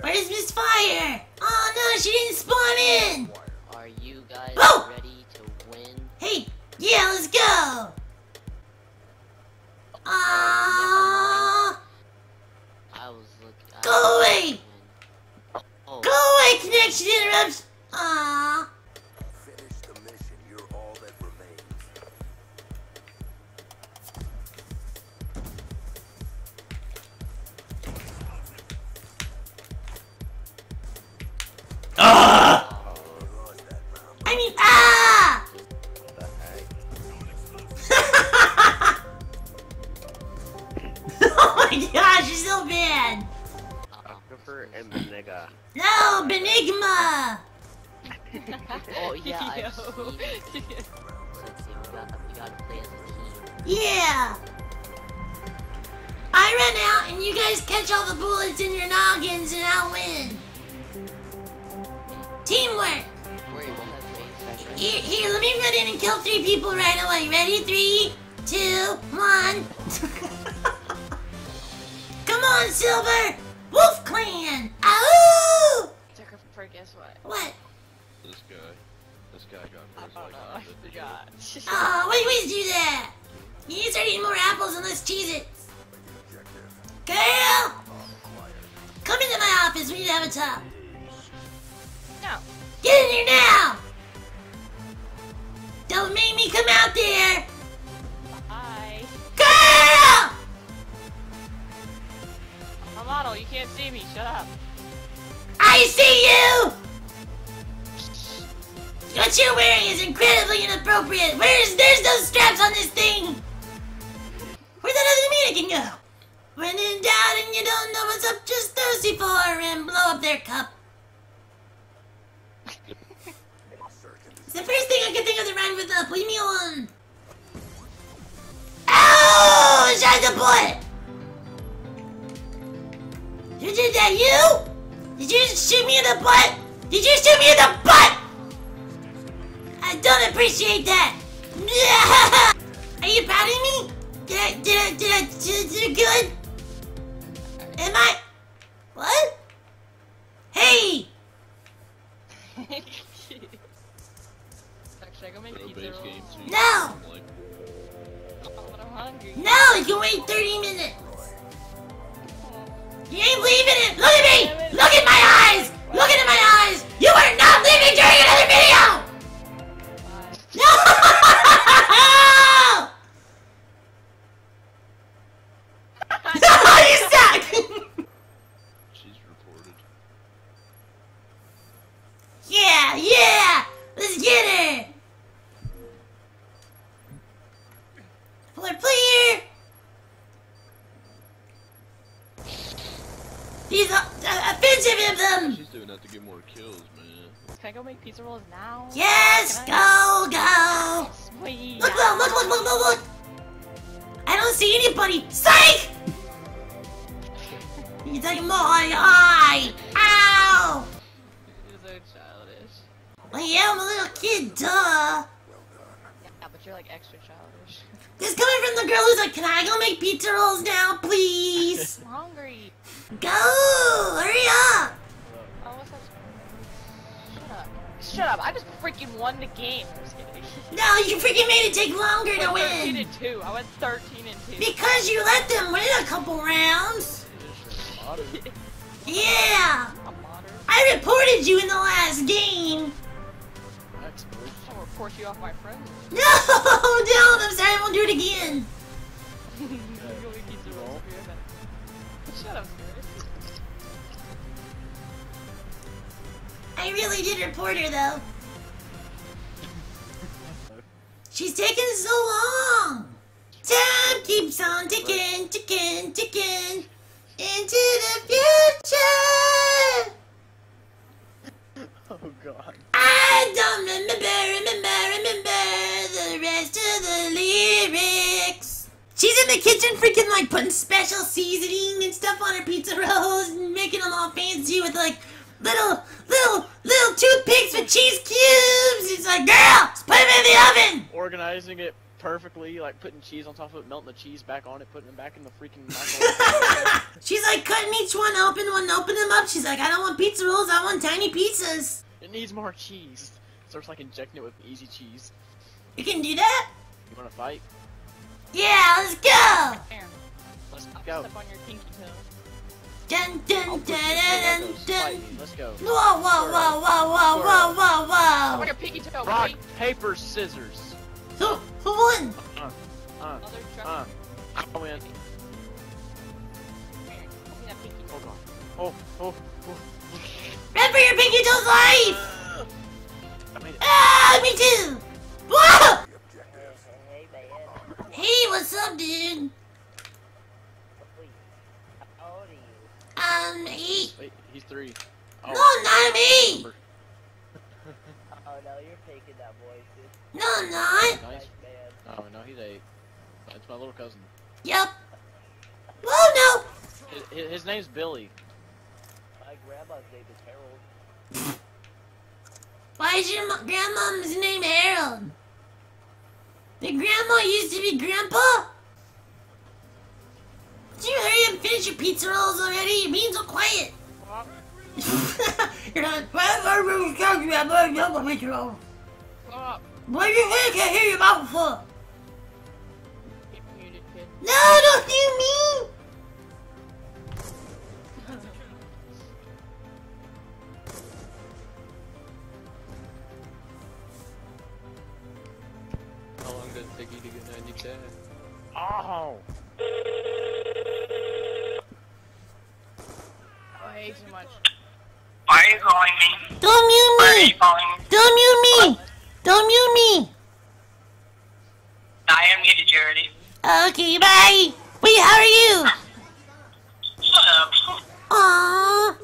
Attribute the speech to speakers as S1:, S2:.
S1: Where's MisFire? Oh no, she didn't spawn in!
S2: Are you guys
S1: Oh!
S2: ready to win?
S1: Hey, yeah, let's go! Ah,
S3: Aquifer and the nigga.
S1: No, Benigma!
S2: oh yeah,
S4: Yo.
S2: seen. See, we got, we gotta play as a team.
S1: Yeah! I run out and you guys catch all the bullets in your noggins and I'll win. Teamwork!
S2: Wait, we'll have main session.
S1: Here, here, let me run in and kill three people right away. Ready? Three, two, one. Come on, Silver! Wolf Clan! Ow!
S4: Tucker, for guess what?
S1: What?
S5: This guy. This guy got
S4: I
S5: first
S4: don't
S5: like
S4: know. I
S5: on the video.
S4: forgot.
S1: Oh, why do you always do that? You need to start eating more apples and less Cheez-Its. Girl! Come into my office. We need to have a talk.
S4: no.
S1: Get in here now! Don't make me come out there!
S4: Model. You can't see me. Shut up.
S1: I see you! What you're wearing is incredibly inappropriate. Where's there's no straps on this thing? Where'd that other meeting go? When in doubt and you don't know what's up, just thirsty for and blow up their cup. It's the first thing I could think of that rhymed with up. Leave me alone. Who did that? You? Did you shoot me in the butt? Did you shoot me in the butt? I don't appreciate that. Are you patting me? Did I, did I, did I, did, did it good? Am I? What? Hey!
S4: Should I go make
S5: Pro
S4: pizza
S5: base
S4: rolls?
S5: game too.
S1: No!
S5: I'm like,
S4: but I'm hungry.
S1: No, you can wait 30 minutes. Ain't leaving it. Look at me. Look at my eyes.
S5: Doing that to get more kills, man.
S4: Can I go make pizza rolls now?
S1: Yes, go, go.
S4: Sweet.
S1: Look, look, look, look, look, look, look! I don't see anybody! Psych! He's like my eye! Ow!
S4: You're so childish.
S1: Well, yeah, I'm a little kid, duh!
S4: Yeah, but you're like extra childish.
S1: This coming from the girl who's like, can I go make pizza rolls now, please?
S4: I'm hungry.
S1: go!
S4: Shut up. I just freaking won the game. I'm just kidding.
S1: No, you freaking made it take longer to
S4: win. 13
S1: win!
S4: and 2. I went 13 and 2.
S1: Because you let them win a couple rounds! Yeah! I reported you in the last game!
S4: I'll report you off my friends.
S1: No! Don't! I'm sorry, I won't do it again! I really did report her though. She's taking so long. Time keeps on ticking, ticking, ticking into the future.
S3: Oh god.
S1: I don't remember, remember, remember the rest of the lyrics. She's in the kitchen freaking like putting special seasoning and stuff on her pizza rolls and making them all fancy with like little, little, little toothpicks with cheese cubes. It's like, girl, just put them in the oven.
S3: Organizing it
S6: perfectly, like putting cheese on top of it, melting the cheese back on it, putting it back in the freaking microwave.
S1: She's like cutting each one open, one open them up. She's like, I don't want pizza rolls, I want tiny pizzas.
S6: it needs more cheese. Starts like injecting it with easy cheese.
S1: You can do that?
S6: You wanna fight?
S1: Yeah, let's go.
S6: Let's go.
S4: step on your pinky toe.
S1: Dun dun dun dun dun dun.
S6: Let's go.
S1: Whoa, whoa, whoa, whoa, whoa, whoa, whoa, whoa.
S4: your pinky toe,
S6: Rock, paper, scissors.
S1: Who, who won?
S6: Uh, uh, uh. I win.
S4: Aaron, give me that pinky toe.
S6: Hold on. Oh, oh, oh.
S1: Run for your pinky toes life!
S6: I made it.
S1: Ah, me too! Whoa!
S2: Hey, man.
S1: Hey, what's up, dude?
S2: Wait, how old are you?
S1: Um.
S6: Wait, he's three.
S1: No, not me!
S2: Oh no, you're taking that boy, dude.
S1: No, I'm not.
S6: Nice.
S2: Nice man.
S6: Oh, no, he's eight. That's my little cousin.
S1: Yep. Oh, no!
S6: His, his, his name's Billy.
S2: My grandma's name is Harold.
S1: Why is your grandma's name Harold? The grandma used to be grandpa? Did you hurry and finish your pizza rolls already? You're being so quiet. You're like, why are you talking about my grandma pizza rolls?
S4: Stop.
S1: What do you think? I can't hear your mouth for?
S4: Get muted, kid.
S1: No, don't do me!
S7: How long does it take you to get 90k?
S6: Oh!
S4: way too much.
S8: Why are you calling me?
S1: Don't mute me!
S8: Why are you calling me?
S1: Don't mute me! What? Don't mute me!
S8: I am muted, Charity.
S1: Okay, bye! Wait, how are you? Shut up. Aww.